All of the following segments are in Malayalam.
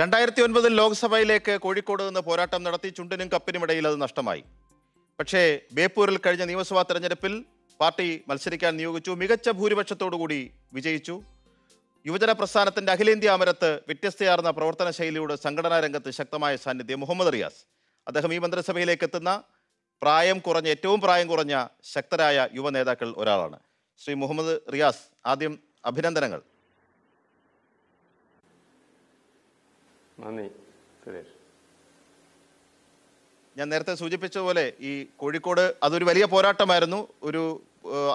രണ്ടായിരത്തി ഒൻപതിൽ ലോക്സഭയിലേക്ക് കോഴിക്കോട് നിന്ന് പോരാട്ടം നടത്തി ചുണ്ടിനും കപ്പിനും ഇടയിൽ അത് നഷ്ടമായി. പക്ഷേ ബേപ്പൂരിൽ കഴിഞ്ഞ നിയമസഭാ തെരഞ്ഞെടുപ്പിൽ പാർട്ടി മത്സരിക്കാൻ നിയോഗിച്ചു. മികച്ച ഭൂരിപക്ഷത്തോടുകൂടി വിജയിച്ചു. യുവജന പ്രസ്ഥാനത്തിന്റെ അഖിലേന്ത്യാ അമരത്ത് വ്യത്യസ്തയാർന്ന പ്രവർത്തന ശൈലിയുടെ സംഘടനാ രംഗത്ത് ശക്തമായ സാന്നിധ്യം. മുഹമ്മദ് റിയാസ് അദ്ദേഹം ഈ മന്ത്രിസഭയിലേക്ക് എത്തുന്ന പ്രായം കുറഞ്ഞ ഏറ്റവും പ്രായം കുറഞ്ഞ ശക്തരായ യുവ നേതാക്കൾ ഒരാളാണ്. ശ്രീ മുഹമ്മദ് റിയാസ് ആദ്യം അഭിനന്ദനങ്ങൾ. നന്ദി സുരേഷ്. ഞാൻ നേരത്തെ സൂചിപ്പിച്ചതുപോലെ ഈ കോഴിക്കോട് അതൊരു വലിയ പോരാട്ടമായിരുന്നു. ഒരു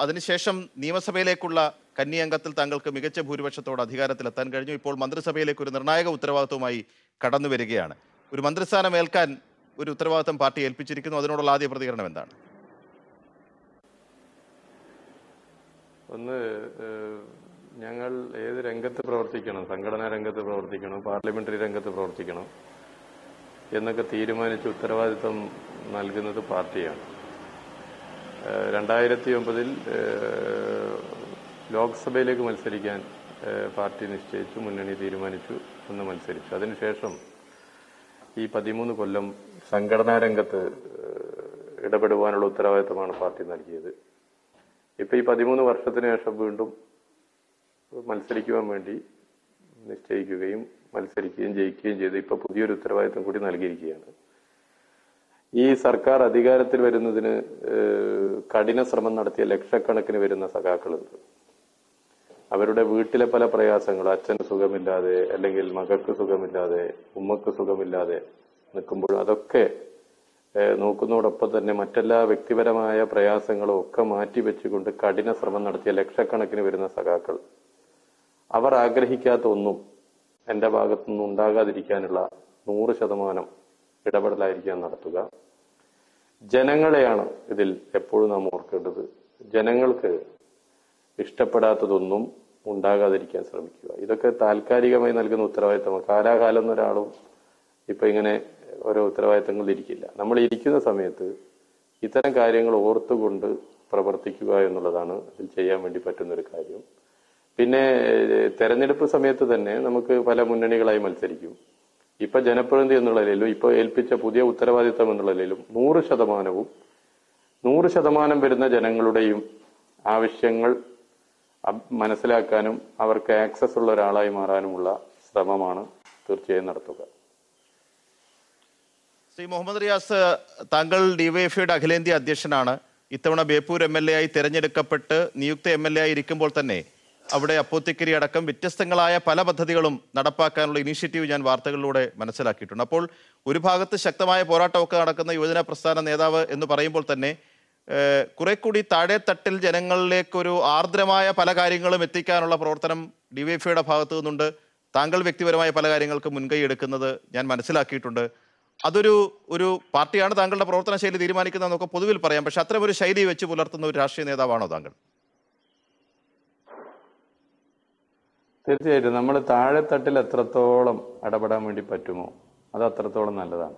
അതിനുശേഷം നിയമസഭയിലേക്കുള്ള കന്നി അംഗത്തിൽ താങ്കൾക്ക് മികച്ച ഭൂരിപക്ഷത്തോടെ അധികാരത്തിലെത്താൻ കഴിഞ്ഞു. ഇപ്പോൾ മന്ത്രിസഭയിലേക്ക് ഒരു നിർണായക ഉത്തരവാദിത്വമായി കടന്നു വരികയാണ്. ഒരു മന്ത്രിസ്ഥാനം ഏൽക്കാൻ ഒരു ഉത്തരവാദിത്വം പാർട്ടി ഏൽപ്പിച്ചിരിക്കുന്നു. അതിനോടുള്ള ആദ്യ പ്രതികരണം എന്താണ്? ഒന്ന് ഞങ്ങൾ ഏത് രംഗത്ത് പ്രവർത്തിക്കണം? സംഘടനാ രംഗത്ത് പ്രവർത്തിക്കണം? പാർലമെന്ററി രംഗത്ത് പ്രവർത്തിക്കണം? എന്നൊക്കെ തീരുമാനിച്ച് ഉത്തരവാദിത്വം നൽകുന്നത് പാർട്ടിയാണ്. രണ്ടായിരത്തി ഒമ്പതിൽ ലോക്സഭയിലേക്ക് മത്സരിക്കാൻ പാർട്ടി നിശ്ചയിച്ചു മുന്നണി തീരുമാനിച്ചു ഒന്ന് മത്സരിച്ചു. അതിനുശേഷം ഈ പതിമൂന്ന് കൊല്ലം സംഘടനാ രംഗത്ത് ഇടപെടുവാനുള്ള ഉത്തരവാദിത്തമാണ് പാർട്ടി നൽകിയത്. ഇപ്പൊ ഈ പതിമൂന്ന് വർഷത്തിന് ശേഷം വീണ്ടും മത്സരിക്കുവാൻ വേണ്ടി നിശ്ചയിക്കുകയും മത്സരിക്കുകയും ജയിക്കുകയും ചെയ്ത്. ഇപ്പൊ പുതിയൊരു ഉത്തരവാദിത്തം കൂടി നൽകിയിരിക്കുകയാണ്. ഈ സർക്കാർ അധികാരത്തിൽ വരുന്നതിന് കഠിന ശ്രമം നടത്തിയ ലക്ഷക്കണക്കിന് വരുന്ന സഖാക്കളുണ്ട്. അവരുടെ വീട്ടിലെ പല പ്രയാസങ്ങളും അച്ഛന് സുഖമില്ലാതെ അല്ലെങ്കിൽ മകൾക്ക് സുഖമില്ലാതെ ഉമ്മക്ക് സുഖമില്ലാതെ നിൽക്കുമ്പോൾ അതൊക്കെ നോക്കുന്നതോടൊപ്പം തന്നെ മറ്റെല്ലാ വ്യക്തിപരമായ പ്രയാസങ്ങളും ഒക്കെ മാറ്റിവെച്ചുകൊണ്ട് കഠിന ശ്രമം നടത്തിയ ലക്ഷക്കണക്കിന് വരുന്ന സഖാക്കൾ. അവർ ആഗ്രഹിക്കാത്ത ഒന്നും എന്റെ ഭാഗത്തുനിന്ന് ഉണ്ടാകാതിരിക്കാനുള്ള നൂറ് ശതമാനം ഇടപെടലായിരിക്കാൻ നടത്തുക. ജനങ്ങളെയാണ് ഇതിൽ എപ്പോഴും നാം ഓർക്കേണ്ടത്. ജനങ്ങൾക്ക് ഇഷ്ടപ്പെടാത്തതൊന്നും ഉണ്ടാകാതിരിക്കാൻ ശ്രമിക്കുക. ഇതൊക്കെ താൽക്കാലികമായി നൽകുന്ന ഉത്തരവാദിത്തമാണ്. കാലാകാലം ഒരാളും ഇപ്പൊ ഇങ്ങനെ ഓരോ ഉത്തരവാദിത്തങ്ങളിൽ ഇരിക്കില്ല. നമ്മൾ ഇരിക്കുന്ന സമയത്ത് ഇത്തരം കാര്യങ്ങൾ ഓർത്തുകൊണ്ട് പ്രവർത്തിക്കുക എന്നുള്ളതാണ് ഇതിൽ ചെയ്യാൻ വേണ്ടി പറ്റുന്നൊരു കാര്യം. പിന്നെ തെരഞ്ഞെടുപ്പ് സമയത്ത് തന്നെ നമുക്ക് പല മുന്നണികളായി മത്സരിക്കും. ഇപ്പൊ ജനപ്രതിനിധി എന്നുള്ള നിലയിലും ഇപ്പൊ ഏൽപ്പിച്ച പുതിയ ഉത്തരവാദിത്തം എന്നുള്ള നിലയിലും നൂറ് ശതമാനവും നൂറ് ശതമാനം വരുന്ന ജനങ്ങളുടെയും ആവശ്യങ്ങൾ മനസ്സിലാക്കാനും അവർക്ക് ആക്സസ് ഉള്ള ഒരാളായി മാറാനുമുള്ള ശ്രമമാണ് തീർച്ചയായും നടത്തുക. ശ്രീ മുഹമ്മദ് റിയാസ് താങ്കൾ ഡിവൈഎഫ്ഐയുടെ അഖിലേന്ത്യാ അധ്യക്ഷനാണ്. ഇത്തവണ ബേപ്പൂർ എം എൽ എ ആയി തിരഞ്ഞെടുക്കപ്പെട്ട് നിയുക്ത എം എൽ എ ആയി ഇരിക്കുമ്പോൾ തന്നെ അവിടെ അപ്പോത്തിക്കരി അടക്കം വ്യത്യസ്തങ്ങളായ പല പദ്ധതികളും നടപ്പാക്കാനുള്ള ഇനീഷ്യേറ്റീവ് ഞാൻ വാർത്തകളിലൂടെ മനസ്സിലാക്കിയിട്ടുണ്ട്. അപ്പോൾ ഒരു ഭാഗത്ത് ശക്തമായ പോരാട്ടമൊക്കെ നടക്കുന്ന യുവജന പ്രസ്ഥാന നേതാവ് എന്ന് പറയുമ്പോൾ തന്നെ കുറെ കൂടി താഴെ തട്ടിൽ ജനങ്ങളിലേക്കൊരു ആർദ്രമായ പല കാര്യങ്ങളും എത്തിക്കാനുള്ള പ്രവർത്തനം ഡിവൈഎഫ്ഐയുടെ ഭാഗത്തു നിന്നുണ്ട്. താങ്കൾ വ്യക്തിപരമായ പല കാര്യങ്ങൾക്ക് മുൻകൈ എടുക്കുന്നത് ഞാൻ മനസ്സിലാക്കിയിട്ടുണ്ട്. അതൊരു ഒരു പാർട്ടിയാണ് താങ്കളുടെ പ്രവർത്തന ശൈലി തീരുമാനിക്കുന്നതെന്നൊക്കെ പൊതുവിൽ പറയാം. പക്ഷെ അത്തരം ഒരു ശൈലി വെച്ച് പുലർത്തുന്ന ഒരു രാഷ്ട്രീയ നേതാവാണോ താങ്കൾ? തീർച്ചയായിട്ടും നമ്മൾ താഴെത്തട്ടിൽ എത്രത്തോളം ഇടപെടാൻ വേണ്ടി പറ്റുമോ അത് അത്രത്തോളം നല്ലതാണ്.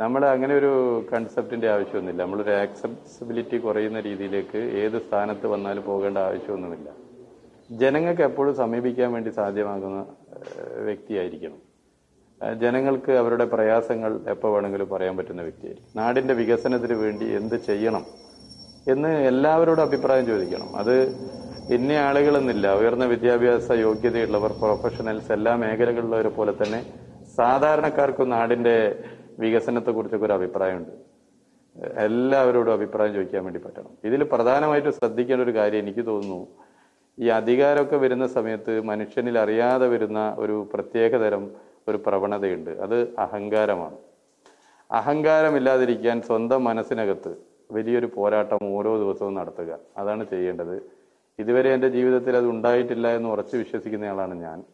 നമ്മൾ അങ്ങനെ ഒരു കൺസെപ്റ്റിന്റെ ആവശ്യമൊന്നുമില്ല. നമ്മളൊരു ആക്സസിബിലിറ്റി കുറയുന്ന രീതിയിലേക്ക് ഏത് സ്ഥാനത്ത് വന്നാലും പോകേണ്ട ആവശ്യമൊന്നുമില്ല. ജനങ്ങൾക്ക് എപ്പോഴും സമീപിക്കാൻ വേണ്ടി സാധ്യമാകുന്ന വ്യക്തിയായിരിക്കണം. ജനങ്ങൾക്ക് അവരുടെ പ്രയാസങ്ങൾ എപ്പോൾ വേണമെങ്കിലും പറയാൻ പറ്റുന്ന വ്യക്തിയായിരിക്കും. നാടിന്റെ വികസനത്തിന് വേണ്ടി എന്ത് ചെയ്യണം എന്ന് എല്ലാവരോടും അഭിപ്രായം ചോദിക്കണം. അത് ഇന്ന ആളുകളെന്നില്ല ഉയർന്ന വിദ്യാഭ്യാസ യോഗ്യതയുള്ളവർ പ്രൊഫഷണൽസ് എല്ലാ മേഖലകളിലുള്ളവരെ പോലെ തന്നെ സാധാരണക്കാർക്കും നാടിന്റെ വികസനത്തെ കുറിച്ചൊക്കെ ഒരു അഭിപ്രായമുണ്ട്. എല്ലാവരോടും അഭിപ്രായം ചോദിക്കാൻ വേണ്ടി പറ്റണം. ഇതിൽ പ്രധാനമായിട്ടും ശ്രദ്ധിക്കേണ്ട ഒരു കാര്യം എനിക്ക് തോന്നുന്നു ഈ അധികാരമൊക്കെ വരുന്ന സമയത്ത് മനുഷ്യനിൽ അറിയാതെ വരുന്ന ഒരു പ്രത്യേകതരം ഒരു പ്രവണതയുണ്ട്. അത് അഹങ്കാരമാണ്. അഹങ്കാരമില്ലാതിരിക്കാൻ സ്വന്തം മനസ്സിനകത്ത് വലിയൊരു പോരാട്ടം ഓരോ ദിവസവും നടത്തുക അതാണ് ചെയ്യേണ്ടത് ഇതുവരെ എന്റെ ജീവിതത്തിൽ അത് ഉണ്ടായിട്ടില്ല എന്ന് ഉറച്ചു വിശ്വസിക്കുന്നയാളാണ് ഞാൻ.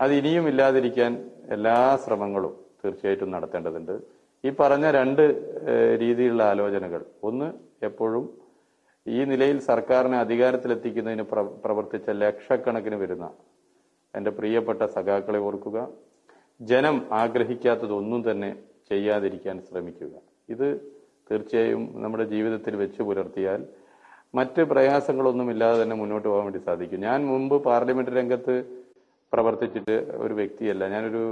അത് ഇനിയും ഇല്ലാതിരിക്കാൻ എല്ലാ ശ്രമങ്ങളും തീർച്ചയായിട്ടും നടത്തേണ്ടതുണ്ട്. ഈ പറഞ്ഞ രണ്ട് രീതിയിലുള്ള ആലോചനകൾ. ഒന്ന് എപ്പോഴും ഈ നിലയിൽ സർക്കാരിനെ അധികാരത്തിലെത്തിക്കുന്നതിന് പ്ര- പ്രവർത്തിച്ച ലക്ഷക്കണക്കിന് വരുന്ന എന്റെ പ്രിയപ്പെട്ട സഖാക്കളെ ഓർക്കുക. ജനം ആഗ്രഹിക്കാത്തതൊന്നും തന്നെ ചെയ്യാതിരിക്കാൻ ശ്രമിക്കുക. ഇത് തീർച്ചയായും നമ്മുടെ ജീവിതത്തിൽ വെച്ച് പുലർത്തിയാൽ മറ്റ് പ്രയാസങ്ങളൊന്നും ഇല്ലാതെ തന്നെ മുന്നോട്ട് പോകാൻ വേണ്ടി സാധിക്കും. ഞാൻ മുമ്പ് പാർലമെന്റ് രംഗത്ത് പ്രവർത്തിച്ചിട്ട് ഒരു വ്യക്തിയല്ല. ഞാനൊരു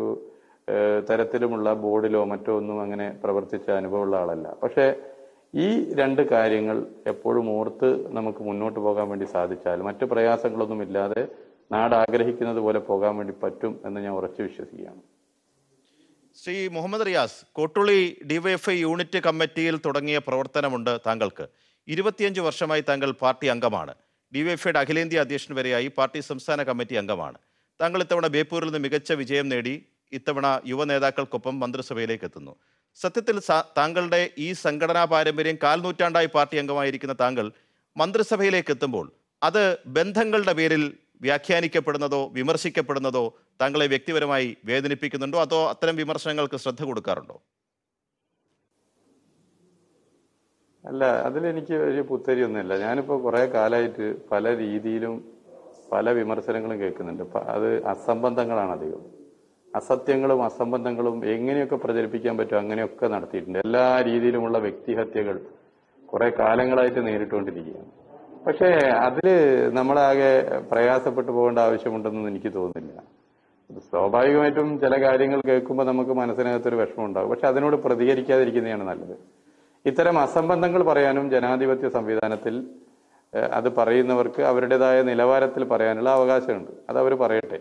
തരത്തിലുമുള്ള ബോർഡിലോ മറ്റോ ഒന്നും അങ്ങനെ പ്രവർത്തിച്ച അനുഭവമുള്ള ആളല്ല. പക്ഷേ ഈ രണ്ട് കാര്യങ്ങൾ എപ്പോഴും ഓർത്ത് നമുക്ക് മുന്നോട്ട് പോകാൻ വേണ്ടി സാധിച്ചാൽ മറ്റു പ്രയാസങ്ങളൊന്നും ഇല്ലാതെ നാട് ആഗ്രഹിക്കുന്നത് പോലെ പോകാൻ വേണ്ടി പറ്റും എന്ന് ഞാൻ ഉറച്ചു വിശ്വസിക്കുകയാണ്. ശ്രീ മുഹമ്മദ് റിയാസ് കോട്ടുളി ഡിവൈഎഫ്ഐ യൂണിറ്റ് കമ്മിറ്റിയിൽ തുടങ്ങിയ പ്രവർത്തനമുണ്ട് താങ്കൾക്ക്. ഇരുപത്തിയഞ്ച് വർഷമായി താങ്കൾ പാർട്ടി അംഗമാണ്. ഡിവൈഎഫ്ഐയുടെ അഖിലേന്ത്യാ അധ്യക്ഷൻ വരെയായി പാർട്ടി സംസ്ഥാന കമ്മിറ്റി അംഗമാണ്. താങ്കൾ ഇത്തവണ ബേപ്പൂരിൽ നിന്ന് മികച്ച വിജയം നേടി ഇത്തവണ യുവ നേതാക്കൾക്കൊപ്പം മന്ത്രിസഭയിലേക്ക് എത്തുന്നു. സത്യത്തിൽ താങ്കളുടെ ഈ സംഘടനാ പാരമ്പര്യം കാൽനൂറ്റാണ്ടായി പാർട്ടി അംഗമായിരിക്കുന്ന താങ്കൾ മന്ത്രിസഭയിലേക്ക് എത്തുമ്പോൾ അത് ബന്ധങ്ങളുടെ പേരിൽ വ്യാഖ്യാനിക്കപ്പെടുന്നതോ വിമർശിക്കപ്പെടുന്നതോ താങ്കളെ വ്യക്തിപരമായി വേദനിപ്പിക്കുന്നുണ്ടോ? അതോ അത്തരം വിമർശനങ്ങൾക്ക് ശ്രദ്ധ കൊടുക്കാറുണ്ടോ? അല്ല അതിലെനിക്ക് ഒരു പുത്തരിയൊന്നുമില്ല. ഞാനിപ്പോ കുറേ കാലമായിട്ട് പല രീതിയിലും പല വിമർശനങ്ങളും കേൾക്കുന്നുണ്ട്. അത് അസംബന്ധങ്ങളാണ് അധികം. അസത്യങ്ങളും അസംബന്ധങ്ങളും എങ്ങനെയൊക്കെ പ്രചരിപ്പിക്കാൻ പറ്റും അങ്ങനെയൊക്കെ നടത്തിയിട്ടുണ്ട്. എല്ലാ രീതിയിലുമുള്ള വ്യക്തിഹത്യകൾ കുറെ കാലങ്ങളായിട്ട് നേരിട്ടുകൊണ്ടിരിക്കുകയാണ്. പക്ഷേ അതിൽ നമ്മളാകെ പ്രയാസപ്പെട്ടു പോകേണ്ട ആവശ്യമുണ്ടെന്ന് എനിക്ക് തോന്നുന്നില്ല. സ്വാഭാവികമായിട്ടും ചില കാര്യങ്ങൾ കേൾക്കുമ്പോൾ നമുക്ക് മനസ്സിനകത്തൊരു വിഷമം ഉണ്ടാകും. പക്ഷെ അതിനോട് പ്രതികരിക്കാതിരിക്കുന്നതാണ് നല്ലത്. ഇത്തരം അസംബന്ധങ്ങൾ പറയാനും ജനാധിപത്യ സംവിധാനത്തിൽ അത് പറയുന്നവർക്ക് അവരുടേതായ നിലവാരത്തിൽ പറയാനുള്ള അവകാശമുണ്ട്. അത് അവർ പറയട്ടെ.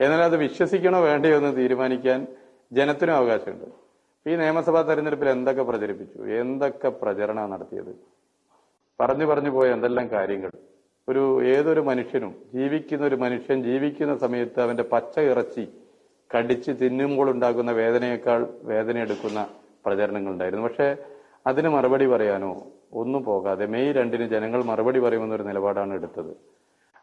എന്നാൽ അത് വിശ്വസിക്കണോ വേണ്ടയോ എന്ന് തീരുമാനിക്കാൻ ജനത്തിനും അവകാശമുണ്ട്. ഈ നിയമസഭാ തെരഞ്ഞെടുപ്പിൽ എന്തൊക്കെ പ്രചരിപ്പിച്ചു? എന്തൊക്കെ പ്രചരണ നടത്തിയത്? പറഞ്ഞു പറഞ്ഞു പോയ എന്തെല്ലാം കാര്യങ്ങൾ? ഒരു ഏതൊരു മനുഷ്യനും ജീവിക്കുന്ന ഒരു മനുഷ്യൻ ജീവിക്കുന്ന സമയത്ത് അവന്റെ പച്ച ഇറച്ചി കടിച്ച് തിന്നുമ്പോൾ ഉണ്ടാകുന്ന വേദനയേക്കാൾ വേദന എടുക്കുന്ന പ്രചരണങ്ങൾ ഉണ്ടായിരുന്നു. പക്ഷെ അതിന് മറുപടി പറയാനോ? ഒന്നും പോകാതെ. മെയ് രണ്ടിന് ജനങ്ങൾ മറുപടി പറയുമെന്നൊരു നിലപാടാണ് എടുത്തത്.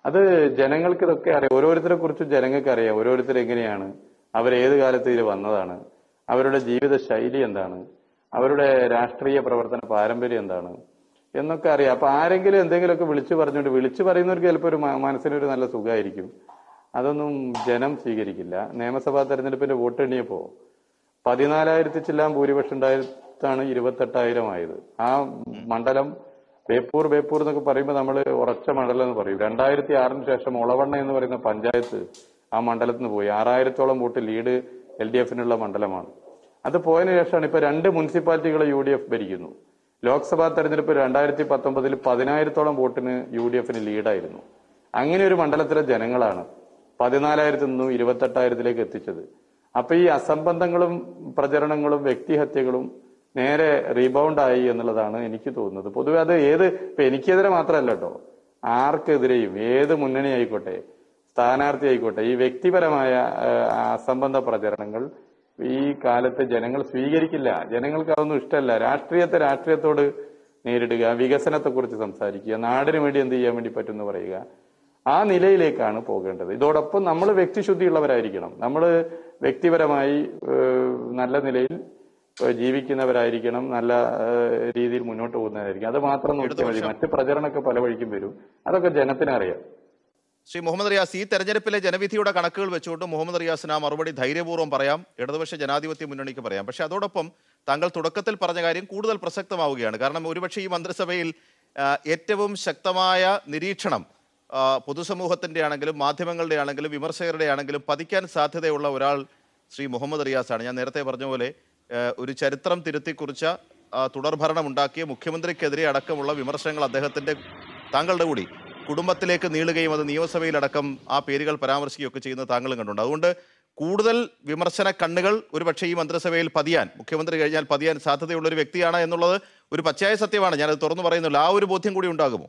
അത് ജനങ്ങൾക്ക് ഇതൊക്കെ അറിയാം. ഓരോരുത്തരെ കുറിച്ചും ജനങ്ങൾക്ക് അറിയാം. ഓരോരുത്തർ എങ്ങനെയാണ്? അവരേത് കാലത്ത് ഇതിൽ വന്നതാണ്? അവരുടെ ജീവിത ശൈലി എന്താണ്? അവരുടെ രാഷ്ട്രീയ പ്രവർത്തന പാരമ്പര്യം എന്താണ്? എന്നൊക്കെ അറിയാം. അപ്പൊ ആരെങ്കിലും എന്തെങ്കിലുമൊക്കെ വിളിച്ചു പറഞ്ഞുകൊണ്ട് വിളിച്ചു പറയുന്നവർക്ക് ചിലപ്പോൾ ഒരു മനസ്സിനൊരു നല്ല സുഖമായിരിക്കും അതൊന്നും ജനം സ്വീകരിക്കില്ല. നിയമസഭാ തെരഞ്ഞെടുപ്പിന്റെ വോട്ടെണ്ണിയപ്പോ പതിനാലായിരത്തി ചില്ലാം ഭൂരിപക്ഷം ഉണ്ടായിട്ടാണ് ഇരുപത്തെട്ടായിരം ആയത്. ആ മണ്ഡലം ബേപ്പൂർ ബേപ്പൂർ എന്നൊക്കെ പറയുമ്പോൾ നമ്മൾ ഉറച്ച മണ്ഡലം എന്ന് പറയും. രണ്ടായിരത്തി ആറിന് ശേഷം ഒളവണ്ണ എന്ന് പറയുന്ന പഞ്ചായത്ത് ആ മണ്ഡലത്തിൽ നിന്ന് പോയി. ആറായിരത്തോളം വോട്ട് ലീഡ് എൽ ഡി എഫിനുള്ള മണ്ഡലമാണ്. അത് പോയതിനു ശേഷമാണ് ഇപ്പൊ രണ്ട് മുനിസിപ്പാലിറ്റികൾ യു ഡി എഫ് ഭരിക്കുന്നു. ലോക്സഭാ തെരഞ്ഞെടുപ്പ് രണ്ടായിരത്തി പത്തൊമ്പതിൽ പതിനായിരത്തോളം വോട്ടിന് യു ഡി എഫിന് ലീഡായിരുന്നു. അങ്ങനെ ഒരു മണ്ഡലത്തിലെ ജനങ്ങളാണ് പതിനാലായിരത്തിൽ നിന്നും ഇരുപത്തെട്ടായിരത്തിലേക്ക് എത്തിച്ചത്. അപ്പൊ ഈ അസംബന്ധങ്ങളും പ്രചരണങ്ങളും വ്യക്തിഹത്യകളും നേരെ റീബൗണ്ട് ആയി എന്നുള്ളതാണ് എനിക്ക് തോന്നുന്നത്. പൊതുവെ അത് ഏത് ഇപ്പൊ എനിക്കെതിരെ മാത്രമല്ല കേട്ടോ ആർക്കെതിരെയും ഏത് മുന്നണി ആയിക്കോട്ടെ സ്ഥാനാർത്ഥി ആയിക്കോട്ടെ ഈ വ്യക്തിപരമായ അസംബന്ധ പ്രചരണങ്ങൾ ഈ കാലത്ത് ജനങ്ങൾ സ്വീകരിക്കില്ല. ജനങ്ങൾക്ക് അതൊന്നും ഇഷ്ടമല്ല. രാഷ്ട്രീയത്തെ രാഷ്ട്രീയത്തോട് നേരിടുക വികസനത്തെക്കുറിച്ച് സംസാരിക്കുക നാടിന് വേണ്ടി എന്ത് ചെയ്യാൻ വേണ്ടി പറ്റുമെന്ന് പറയുക. ആ നിലയിലേക്കാണ് പോകേണ്ടത്. ഇതോടൊപ്പം നമ്മൾ വ്യക്തിശുദ്ധിയുള്ളവരായിരിക്കണം. നമ്മൾ വ്യക്തിപരമായി നല്ല നിലയിൽ ജീവിക്കുന്നവരായിരിക്കണം നല്ല രീതിയിൽ മുന്നോട്ട് പോകുന്നവരായിരിക്കും. അത് മാത്രം നോക്കിയാൽ മതി. മറ്റ് പ്രചരണമൊക്കെ പല വഴിക്കും വരും. അതൊക്കെ ജനത്തിനറിയാം ശ്രീ മുഹമ്മദ് റിയാസ് ഈ തെരഞ്ഞെടുപ്പിലെ ജനവിധിയുടെ കണക്കുകൾ വെച്ചുകൊണ്ട് മുഹമ്മദ് റിയാസിന് ആ മറുപടി ധൈര്യപൂർവം പറയാം. ഇടതുപക്ഷ ജനാധിപത്യ മുന്നണിക്ക് പറയാം. പക്ഷെ അതോടൊപ്പം താങ്കൾ തുടക്കത്തിൽ പറഞ്ഞ കാര്യം കൂടുതൽ പ്രസക്തമാവുകയാണ്. കാരണം ഒരുപക്ഷെ ഈ മന്ത്രിസഭയിൽ ഏറ്റവും ശക്തമായ നിരീക്ഷണം പൊതുസമൂഹത്തിന്റെ ആണെങ്കിലും മാധ്യമങ്ങളുടെ ആണെങ്കിലും വിമർശകരുടെ ആണെങ്കിലും പതിക്കാൻ സാധ്യതയുള്ള ഒരാൾ ശ്രീ മുഹമ്മദ് റിയാസാണ്. ഞാൻ നേരത്തെ പറഞ്ഞ പോലെ ഒരു ചരിത്രം തിരുത്തിക്കുറിച്ച ആ, തുടർഭരണം ഉണ്ടാക്കിയ മുഖ്യമന്ത്രിക്കെതിരെ അടക്കമുള്ള വിമർശനങ്ങൾ അദ്ദേഹത്തിന്റെ താങ്കളുടെ കൂടി കുടുംബത്തിലേക്ക് നീളുകയും അത് നിയമസഭയിലടക്കം ആ പേരുകൾ പരാമർശിക്കുകയൊക്കെ ചെയ്യുന്നത് താങ്കളും കണ്ടുണ്ട്. അതുകൊണ്ട് കൂടുതൽ വിമർശന കണ്ണുകൾ ഒരു പക്ഷേ ഈ മന്ത്രിസഭയിൽ പതിയാൻ മുഖ്യമന്ത്രി കഴിഞ്ഞാൽ പതിയാൻ സാധ്യതയുള്ള ഒരു വ്യക്തിയാണ് എന്നുള്ളത് ഒരു പച്ചയായ സത്യമാണ്. ഞാനത് തുറന്നു പറയുന്നില്ല. ആ ഒരു ബോധ്യം കൂടി ഉണ്ടാകുമോ?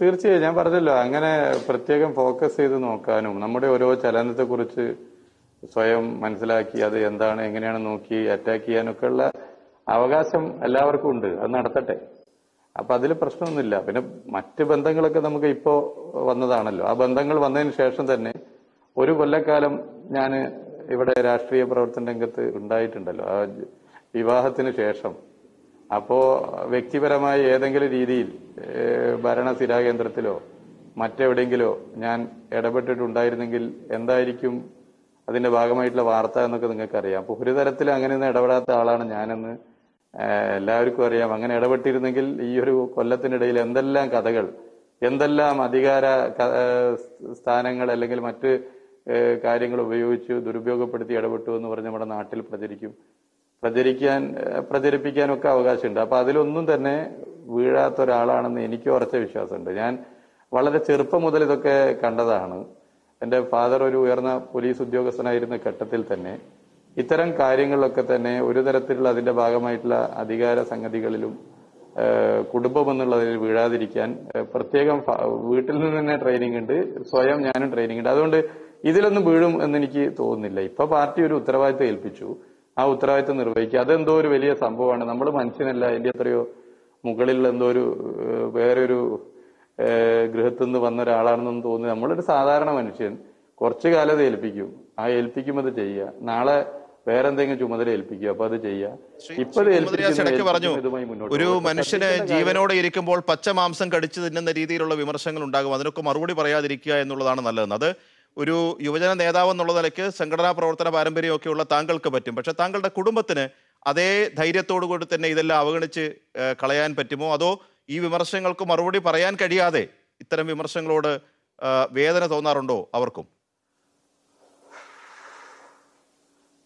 തീർച്ചയായും. ഞാൻ പറഞ്ഞല്ലോ അങ്ങനെ പ്രത്യേകം ഫോക്കസ് ചെയ്ത് നോക്കാനും നമ്മുടെ ഓരോ ചലനത്തെ കുറിച്ച് സ്വയം മനസ്സിലാക്കി അത് എന്താണ് എങ്ങനെയാണ് നോക്കി അറ്റാക്ക് ചെയ്യാനൊക്കെ ഉള്ള അവകാശം എല്ലാവർക്കും ഉണ്ട്. അത് നടത്തട്ടെ. അപ്പൊ അതിൽ പ്രശ്നമൊന്നുമില്ല. പിന്നെ മറ്റ് ബന്ധങ്ങളൊക്കെ നമുക്ക് ഇപ്പോ വന്നതാണല്ലോ. ആ ബന്ധങ്ങൾ വന്നതിന് ശേഷം തന്നെ ഒരു കൊല്ലക്കാലം ഞാൻ ഇവിടെ രാഷ്ട്രീയ പ്രവർത്തന രംഗത്ത് ഉണ്ടായിട്ടുണ്ടല്ലോ. ആ വിവാഹത്തിന് ശേഷം. അപ്പോ വ്യക്തിപരമായ ഏതെങ്കിലും രീതിയിൽ ഭരണ സ്ഥിരാകേന്ദ്രത്തിലോ മറ്റെവിടെയെങ്കിലോ ഞാൻ ഇടപെട്ടിട്ടുണ്ടായിരുന്നെങ്കിൽ എന്തായിരിക്കും അതിന്റെ ഭാഗമായിട്ടുള്ള വാർത്ത എന്നൊക്കെ നിങ്ങൾക്ക് അറിയാം അപ്പൊ ഒരു തരത്തിൽ അങ്ങനെയൊന്നും ഇടപെടാത്ത ആളാണ് ഞാനെന്ന് എല്ലാവർക്കും അറിയാം. അങ്ങനെ ഇടപെട്ടിരുന്നെങ്കിൽ ഈ ഒരു കൊല്ലത്തിനിടയിൽ എന്തെല്ലാം കഥകൾ എന്തെല്ലാം അധികാര സ്ഥാനങ്ങൾ അല്ലെങ്കിൽ മറ്റ് കാര്യങ്ങൾ ഉപയോഗിച്ച് ദുരുപയോഗപ്പെടുത്തി ഇടപെട്ടു എന്ന് പറഞ്ഞ് നമ്മുടെ നാട്ടിൽ പ്രചരിക്കും. പ്രചരിക്കാൻ പ്രചരിപ്പിക്കാനൊക്കെ അവകാശമുണ്ട്. അപ്പൊ അതിലൊന്നും തന്നെ വീഴാത്ത ഒരാളാണെന്ന് എനിക്ക് ഉറച്ച വിശ്വാസമുണ്ട്. ഞാൻ വളരെ ചെറുപ്പം മുതൽ ഇതൊക്കെ കണ്ടതാണ്. എന്റെ ഫാദർ ഒരു ഉയർന്ന പോലീസ് ഉദ്യോഗസ്ഥനായിരുന്ന ഘട്ടത്തിൽ തന്നെ ഇത്തരം കാര്യങ്ങളിലൊക്കെ തന്നെ ഒരു തരത്തിലുള്ള അതിന്റെ ഭാഗമായിട്ടുള്ള അധികാര സംഗതികളിലും കുടുംബം എന്നുള്ളതിൽ വീഴാതിരിക്കാൻ പ്രത്യേകം വീട്ടിൽ നിന്ന് തന്നെ ട്രെയിനിങ് ഉണ്ട് സ്വയം ഞാനും ട്രെയിനിങ് ഉണ്ട്. അതുകൊണ്ട് ഇതിലൊന്നും വീഴും എന്ന് എനിക്ക് തോന്നുന്നില്ല. ഇപ്പൊ പാർട്ടി ഒരു ഉത്തരവാദിത്തം ഏൽപ്പിച്ചു. ആ ഉത്തരവാദിത്തം നിർവഹിക്കുക. അതെന്തോ ഒരു വലിയ സംഭവമാണ്. നമ്മൾ മനുഷ്യനല്ല അതിന്റെ എത്രയോ മുകളിൽ എന്തോ ഒരു വേറൊരു ഗൃഹത്തിൽ നിന്ന് വന്ന ഒരാളാണെന്നൊന്നും തോന്നി നമ്മളൊരു സാധാരണ മനുഷ്യൻ. കുറച്ചു കാലം അത് ഏൽപ്പിക്കും. ആ ഏൽപ്പിക്കുമ്പോൾ അത് ചെയ്യുക നാളെ വേറെ എന്തെങ്കിലും ചുമതല ഏൽപ്പിക്കുക അപ്പൊ അത് പറഞ്ഞു. ഒരു മനുഷ്യനെ ജീവനോടെ ഇരിക്കുമ്പോൾ പച്ച മാംസം കടിച്ചു തിന്നുന്ന രീതിയിലുള്ള വിമർശനങ്ങൾ ഉണ്ടാകും. അതിനൊക്കെ മറുപടി പറയാതിരിക്കുക എന്നുള്ളതാണ് നല്ലതെന്ന്. അത് ഒരു യുവജന നേതാവ് എന്നുള്ള നിലയ്ക്ക് സംഘടനാ പ്രവർത്തന പാരമ്പര്യമൊക്കെയുള്ള താങ്കൾക്ക് പറ്റും. പക്ഷെ താങ്കളുടെ കുടുംബത്തിന് അതേ ധൈര്യത്തോടു കൂടി തന്നെ ഇതെല്ലാം അവഗണിച്ച് കളയാൻ പറ്റുമോ? അതോ ഈ വിമർശനങ്ങൾക്ക് മറുപടി പറയാൻ കഴിയാതെ ഇത്തരം വിമർശങ്ങളോട് വേദന തോന്നാറുണ്ടോ അവർക്കും?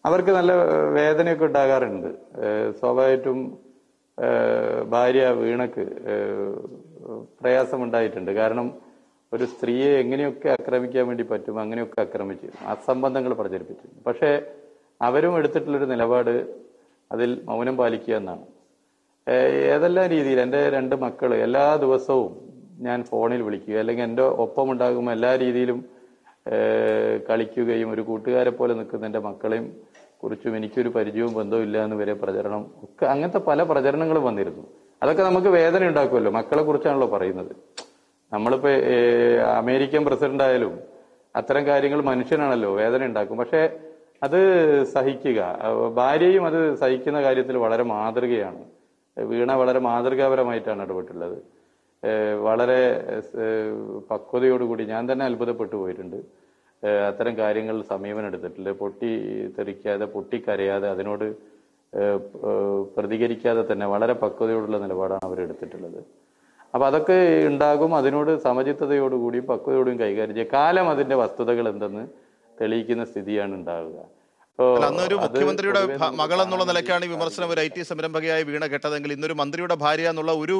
അവർക്ക് നല്ല വേദനയൊക്കെ ഉണ്ടാകാറുണ്ട്. സ്വാഭാവികമായിട്ടും ഭാര്യ വീണക്ക് പ്രയാസമുണ്ടായിട്ടുണ്ട്. കാരണം ഒരു സ്ത്രീയെ എങ്ങനെയൊക്കെ ആക്രമിക്കാൻ വേണ്ടി പറ്റും അങ്ങനെയൊക്കെ ആക്രമിച്ച് അസംബന്ധങ്ങൾ പ്രചരിപ്പിച്ചു പക്ഷേ അവരും എടുത്തിട്ടുള്ളൊരു നിലപാട് അതിൽ മൗനം പാലിക്കുക എന്നാണ്. ഏതെല്ലാം രീതിയിൽ എന്റെ രണ്ട് മക്കൾ എല്ലാ ദിവസവും ഞാൻ ഫോണിൽ വിളിക്കുക അല്ലെങ്കിൽ എന്റെ ഒപ്പം ഉണ്ടാകുമ്പോൾ എല്ലാ രീതിയിലും കളിക്കുകയും ഒരു കൂട്ടുകാരെ പോലെ നിൽക്കുന്ന എന്റെ മക്കളെയും കുറിച്ചും എനിക്കൊരു പരിചയവും ബന്ധവും ഇല്ല എന്ന് വരെ പ്രചരണം ഒക്കെ അങ്ങനത്തെ പല പ്രചരണങ്ങളും വന്നിരുന്നു. അതൊക്കെ നമുക്ക് വേദന ഉണ്ടാക്കുമല്ലോ. മക്കളെ കുറിച്ചാണല്ലോ പറയുന്നത്. നമ്മളിപ്പോ അമേരിക്കൻ പ്രസിഡന്റ് ആയാലും അത്തരം കാര്യങ്ങൾ മനുഷ്യനാണല്ലോ വേദന ഉണ്ടാക്കും. പക്ഷെ അത് സഹിക്കുക. ഭാര്യയും അത് സഹിക്കുന്ന കാര്യത്തിൽ വളരെ മാതൃകയാണ്. വീണ വളരെ മാതൃകാപരമായിട്ടാണ് ഇടപെട്ടുള്ളത്. വളരെ പക്വതയോടുകൂടി ഞാൻ തന്നെ അത്ഭുതപ്പെട്ടു പോയിട്ടുണ്ട്. അത്തരം കാര്യങ്ങൾ സമീപനം എടുത്തിട്ടില്ല പൊട്ടി തെറിക്കാതെ പൊട്ടിക്കരയാതെ അതിനോട് പ്രതികരിക്കാതെ തന്നെ വളരെ പക്വതയോടുള്ള നിലപാടാണ് അവർ എടുത്തിട്ടുള്ളത് അപ്പൊ അതൊക്കെ ഉണ്ടാകും. അതിനോട് സമചിത്തതയോടുകൂടിയും പക്വതയോടും കൈകാര്യം ചെയ്യുക കാലം അതിന്റെ വസ്തുതകൾ എന്തെന്ന് തെളിയിക്കുന്ന സ്ഥിതിയാണ് ഉണ്ടാവുക അല്ല അന്നൊരു മുഖ്യമന്ത്രിയുടെ മകൾ എന്നുള്ള നിലയ്ക്കാണ് ഈ വിമർശനം ഒരു ഐ ടി സംരംഭകയായി വീണ കെട്ടതെങ്കിൽ ഇന്നൊരു മന്ത്രിയുടെ ഭാര്യ എന്നുള്ള ഒരു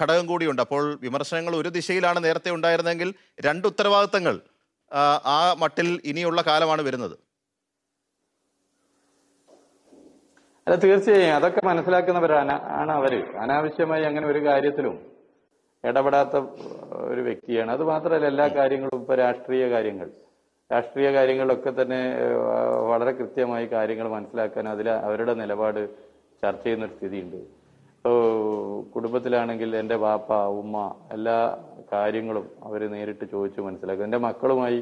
ഘടകം കൂടിയുണ്ട്. അപ്പോൾ വിമർശനങ്ങൾ ഒരു ദിശയിലാണ് നേരത്തെ ഉണ്ടായിരുന്നെങ്കിൽ രണ്ട് ഉത്തരവാദിത്തങ്ങൾ ആ, ആ മട്ടിൽ ഇനിയുള്ള കാലമാണ് വരുന്നത്. അല്ല തീർച്ചയായും അതൊക്കെ മനസ്സിലാക്കുന്നവരാണ് ആണ് അവർ. അനാവശ്യമായി അങ്ങനെ ഒരു കാര്യത്തിലും ഇടപെടാത്ത ഒരു വ്യക്തിയാണ്. അത് മാത്രമല്ല എല്ലാ കാര്യങ്ങളും ഇപ്പൊ രാഷ്ട്രീയ കാര്യങ്ങൾ. രാഷ്ട്രീയ കാര്യങ്ങളിലൊക്കെ തന്നെ വളരെ കൃത്യമായി കാര്യങ്ങൾ മനസ്സിലാക്കാൻ അതിൽ അവരുടെ നിലപാട് ചർച്ച ചെയ്യുന്ന ഒരു സ്ഥിതിയുണ്ട്. ഇപ്പോ കുടുംബത്തിലാണെങ്കിൽ എന്റെ വാപ്പ ഉമ്മ എല്ലാ കാര്യങ്ങളും അവർ നേരിട്ട് ചോദിച്ച് മനസ്സിലാക്കും. എന്റെ മക്കളുമായി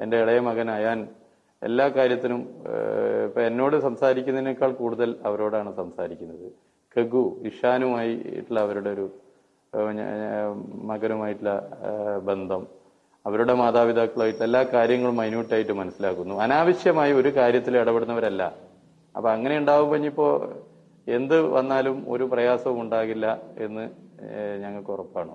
എന്റെ ഇളയ മകൻ അയാൻ എല്ലാ കാര്യത്തിനും ഇപ്പൊ എന്നോട് സംസാരിക്കുന്നതിനേക്കാൾ കൂടുതൽ അവരോടാണ് സംസാരിക്കുന്നത്. കഗു ഇഷാനുമായിട്ടുള്ള അവരുടെ ഒരു മകനുമായിട്ടുള്ള ബന്ധം. അവരുടെ മാതാപിതാക്കളായിട്ട് എല്ലാ കാര്യങ്ങളും മൈന്യൂട്ടായിട്ട് മനസ്സിലാക്കുന്നു. അനാവശ്യമായി ഒരു കാര്യത്തിൽ ഇടപെടുന്നവരല്ല. അപ്പൊ അങ്ങനെ ഉണ്ടാവുമ്പോൾ ഇനിയിപ്പോ എന്ത് വന്നാലും ഒരു പ്രയാസവും ഉണ്ടാകില്ല എന്ന് ഞങ്ങൾക്ക് ഉറപ്പാണ്.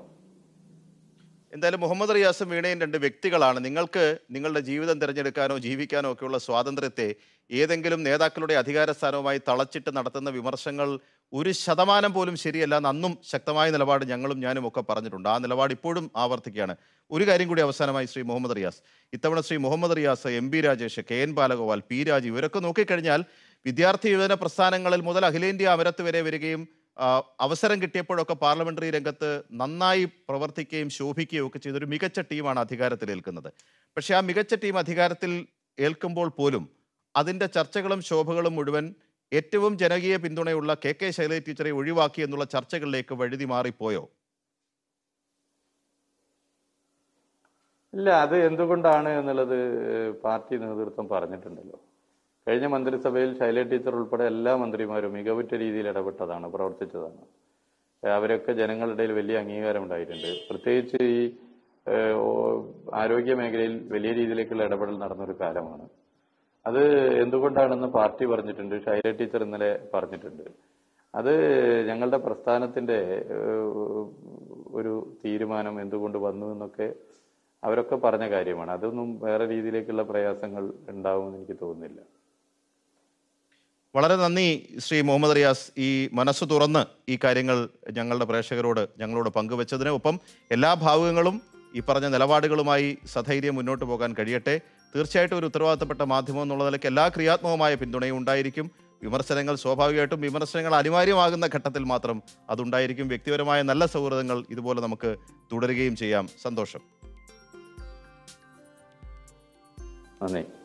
എന്തായാലും മുഹമ്മദ് റിയാസും വീണയും രണ്ട് വ്യക്തികളാണ്. നിങ്ങൾക്ക് നിങ്ങളുടെ ജീവിതം തിരഞ്ഞെടുക്കാനോ ജീവിക്കാനോ ഒക്കെയുള്ള സ്വാതന്ത്ര്യത്തെ ഏതെങ്കിലും നേതാക്കളുടെ അധികാര സ്ഥാനവുമായി തളച്ചിട്ട് നടത്തുന്ന വിമർശനങ്ങൾ ഒരു ശതമാനം പോലും ശരിയല്ല എന്ന് അന്നും ശക്തമായ നിലപാട് ഞങ്ങളും ഞാനും ഒക്കെ പറഞ്ഞിട്ടുണ്ട്. ആ നിലപാട് ഇപ്പോഴും ആവർത്തിക്കുകയാണ്. ഒരു കാര്യം കൂടി അവസാനമായി ശ്രീ മുഹമ്മദ് റിയാസ്. ഇത്തവണ Shri Muhammad Riyas M B Rajesh K N Balagopal P Raj ഇവരൊക്കെ നോക്കിക്കഴിഞ്ഞാൽ വിദ്യാർത്ഥി യുവജന പ്രസ്ഥാനങ്ങളിൽ മുതൽ അഖിലേന്ത്യാ അമരത്ത് വരെ വരികയും അവസരം കിട്ടിയപ്പോഴൊക്കെ പാർലമെന്ററി രംഗത്ത് നന്നായി പ്രവർത്തിക്കുകയും ശോഭിക്കുകയും ഒക്കെ ചെയ്തൊരു മികച്ച ടീമാണ് അധികാരത്തിൽ ഏൽക്കുന്നത്. പക്ഷേ ആ മികച്ച ടീം അധികാരത്തിൽ ഏൽക്കുമ്പോൾ പോലും അതിന്റെ ചർച്ചകളും ശോഭകളും മുഴുവൻ ഏറ്റവും ജനകീയ പിന്തുണയുള്ള കെ കെ ശൈലജ ടീച്ചറെ ഒഴിവാക്കി എന്നുള്ള ചർച്ചകളിലേക്ക് വഴുതി മാറിപ്പോയോ? ഇല്ല അത് എന്തുകൊണ്ടാണ് എന്നുള്ളത് പാർട്ടി നേതൃത്വം പറഞ്ഞിട്ടുണ്ടല്ലോ. കഴിഞ്ഞ മന്ത്രിസഭയിൽ ശൈല ടീച്ചർ ഉൾപ്പെടെ എല്ലാ മന്ത്രിമാരും മികവുറ്റ രീതിയിൽ ഇടപെട്ടതാണ് പ്രവർത്തിച്ചതാണ്. അവരൊക്കെ ജനങ്ങളുടെ വലിയ അംഗീകാരം ഉണ്ടായിട്ടുണ്ട്. പ്രത്യേകിച്ച് ഈ ആരോഗ്യ മേഖലയിൽ വലിയ രീതിയിലേക്കുള്ള ഇടപെടൽ നടന്നൊരു കാലമാണ്. അത് എന്തുകൊണ്ടാണെന്ന് പാർട്ടി പറഞ്ഞിട്ടുണ്ട് ഷൈല ടീച്ചർ ഇന്നലെ പറഞ്ഞിട്ടുണ്ട്. അത് ഞങ്ങളുടെ പ്രസ്ഥാനത്തിന്റെ ഒരു തീരുമാനം എന്തുകൊണ്ട് വന്നു എന്നൊക്കെ അവരൊക്കെ പറഞ്ഞ കാര്യമാണ്. അതൊന്നും വേറെ രീതിയിലേക്കുള്ള പ്രയാസങ്ങൾ ഉണ്ടാവുമെന്ന് എനിക്ക് തോന്നുന്നില്ല. വളരെ നന്ദി ശ്രീ മുഹമ്മദ് റിയാസ്. ഈ മനസ്സ് തുറന്ന് ഈ കാര്യങ്ങൾ ഞങ്ങളുടെ പ്രേക്ഷകരോട് ഞങ്ങളോട് പങ്കുവച്ചതിന് ഒപ്പം എല്ലാ ഭാവുകങ്ങളും ഈ പറഞ്ഞ നിലപാടുകളുമായി സധൈര്യം മുന്നോട്ട് പോകാൻ കഴിയട്ടെ. തീർച്ചയായിട്ടും ഒരു ഉത്തരവാദിത്തപ്പെട്ട മാധ്യമം എന്നുള്ള നിലയ്ക്ക് എല്ലാ ക്രിയാത്മകമായ പിന്തുണയും ഉണ്ടായിരിക്കും. വിമർശനങ്ങൾ സ്വാഭാവികമായിട്ടും വിമർശനങ്ങൾ അനിവാര്യമാകുന്ന ഘട്ടത്തിൽ മാത്രം അതുണ്ടായിരിക്കും. വ്യക്തിപരമായ നല്ല സൗഹൃദങ്ങൾ ഇതുപോലെ നമുക്ക് തുടരുകയും ചെയ്യാം. സന്തോഷം. നന്ദി.